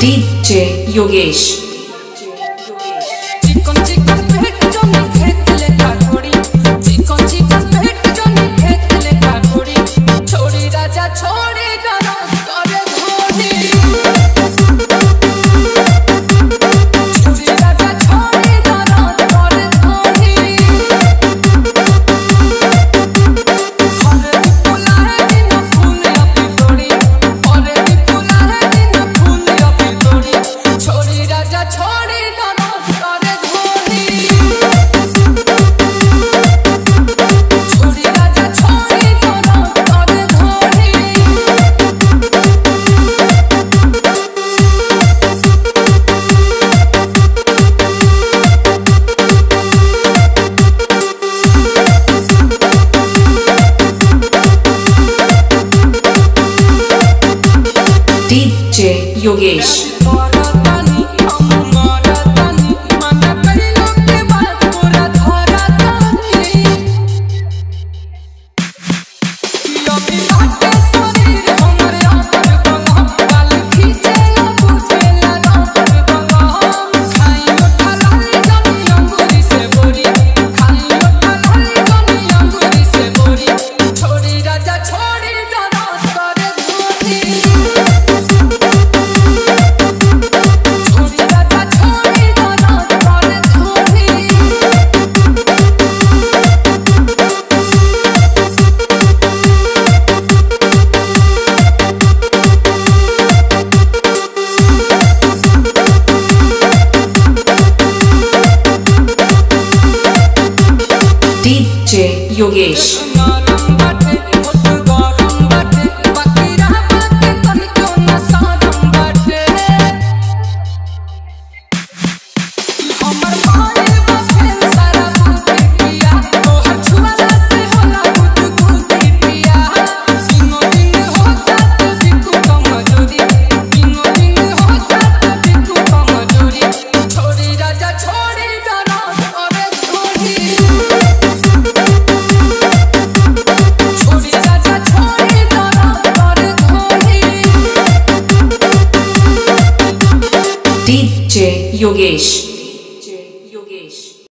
DJ Yogesh. Yogesh. Yogesh. DJ Yogesh.